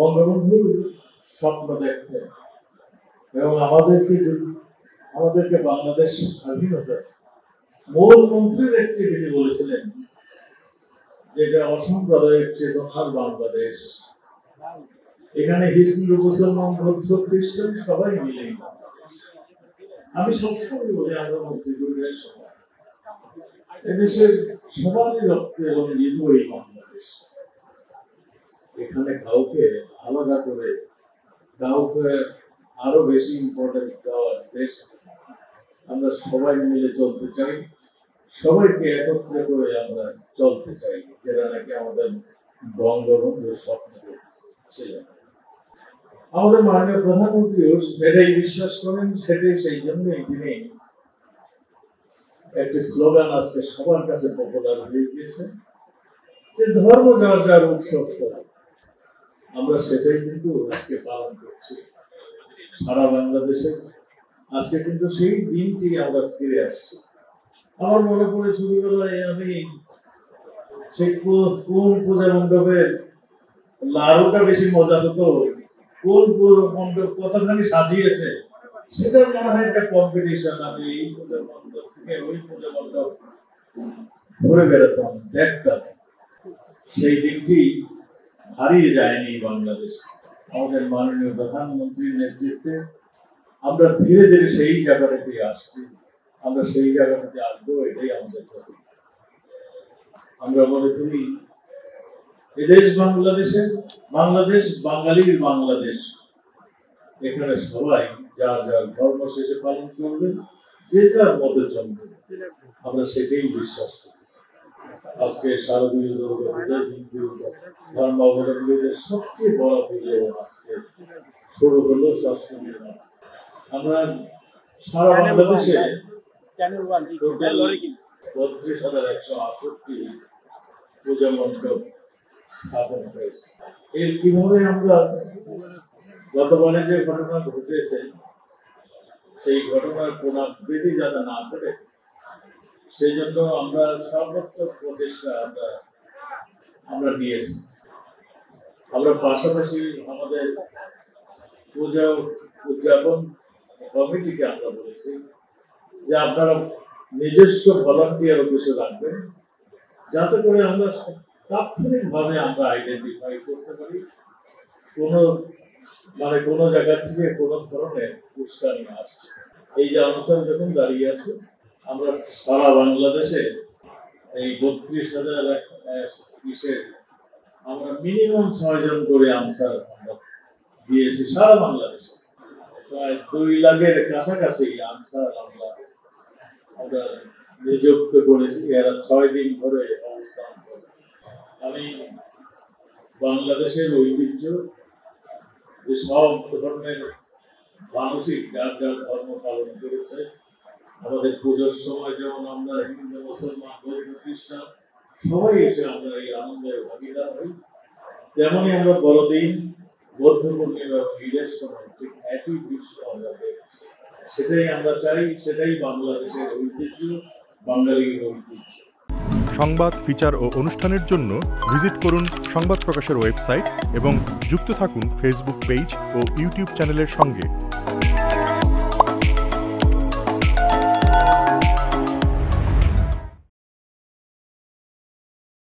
বঙ্গবন্ধুর স্বপ্ন দেখতেন এবং আমাদেরকে আমাদেরকে বাংলাদেশ স্বাধীনতা মূল মন্ত্রীর একটি তিনি বলেছিলেন, যেটা অসাম্প্রদায়িক চেতনার বাংলাদেশ। এখানে হিন্দু, মুসলমান, বৌদ্ধ, খ্রিস্টান সবাই মিলে আমি সবসময় বলি, আমরা মুক্তিযুদ্ধের সময় এদেশের সবারই রক্তে রঞ্জিত এই বাংলাদেশ। এখানে কাউকে আলাদা করে, কাউকে আরও বেশি ইম্পর্টেন্স দেওয়ার দেশ আমরা সবাই মিলে চলতে চাই সবাইকে একত্রে করে আমরা চলতে চাই, যেটা নাকি আমাদের বঙ্গবন্ধুর স্বপ্ন ছিল আমাদের মাননীয় প্রধানমন্ত্রীও সেটাই বিশ্বাস করেন, সেটাই সেই জন্যই তিনি একটি স্লোগান আজকে সবার কাছে পপুলার হয়ে গিয়েছে, যে ধর্ম যার যার উৎসব সব। আমরা সেটাই কিন্তু আজকে পালন করছি। সারা বাংলাদেশে আজকে কিন্তু সেই দিনটি আমরা ফিরে আসছি। আমার মনে পড়ে ছোটবেলায় আমি সেই কোন পূজা মণ্ডপের লাড়ুটা বেশি মজা হতো, কোন মণ্ডপ কতখানি সাজিয়েছে সেটা মনে হয় একটা কম্পিটিশন আমি এই পূজা মণ্ডপ থেকে ওই পূজা মণ্ডপ ঘুরে বেড়াতাম, দেখতাম। সেই দিকটি হারিয়ে যায়নি বাংলাদেশ। আমাদের মাননীয় প্রধানমন্ত্রীর নেতৃত্বে আমরা ধীরে ধীরে সেই জায়গাটাতে আসছি। আমরা সেই জায়গাটাতে আসব, এটাই আমাদের আমরা মনে করি, এদেশ বাংলাদেশের বাংলাদেশ, বাঙালির বাংলাদেশ। এখানে সবাই যার যার ধর্ম শেষে পালন করবে, যে যার মতে চলবে। আমরা সেটাই বিশ্বাস করি। আজকে শারদীয় দুর্গা পূজা হিন্দু ধর্মাবলম্বীদের সবচেয়ে বড় পুজো আজকে শুরু হলো ষষ্ঠী আমরা সারা বাংলাদেশে বত্রিশ হাজার একশো আটষট্টি পূজা মণ্ডপ স্থাপন হয়েছে। এর কীভাবে আমরা গতবারে যে ঘটনা ঘটেছে সেই ঘটনার পুনরাবৃত্তি যাতে না করে সেই জন্য আমরা সর্বোত্তম প্রচেষ্টা আমরা আমরা নিয়েছি। আমরা পাশাপাশি আমাদের পূজা উদযাপন কমিটিকে আমরা বলেছি যে আপনারা নিজস্ব ভলান্টিয়ার অফিসে রাখবেন, যাতে করে আমরা তাৎক্ষণিক ভাবে আমরা আইডেন্টিফাই করতে পারি কোন মানে কোন জায়গা থেকে কোন ধরনের উস্কানি আসছে। এই যে আনসার যখন দাঁড়িয়ে আছে আমরা সারা বাংলাদেশে এই বত্রিশ হাজার আমরা মিনিমাম ছয় জন করে আনসার দিয়েছি সারা বাংলাদেশে। প্রায় দুই লাখের কাছাকাছি আনসার আমরা আমরা নিযুক্ত করেছি। এরা ছয় দিন ধরে অবস্থান করে। আমি বাংলাদেশের ঐতিহ্য, যে সব ধরনের মানুষই যার যার ধর্ম পালন করেছে আমাদের পুজোর সময় যেমন আমরা হিন্দু, মুসলমান, বৌদ্ধ, খ্রিস্টান, সবাই এসে আমরা এই আনন্দের ভাগিদার হই। তেমনই আমরা বড়দিন, বৌদ্ধ পূর্ণিমা ঈদের সময় ঠিক একই দৃশ্য আমরা দেখছি। সেটাই আমরা চাই, সেটাই বাংলাদেশের ঐতিহ্য, বাঙালির ঐতিহ্য। সংবাদ, ফিচার ও অনুষ্ঠানের জন্য ভিজিট করুন সংবাদ প্রকাশের ওয়েবসাইট এবং যুক্ত থাকুন ফেসবুক পেজ ও ইউটিউব চ্যানেলের সঙ্গে।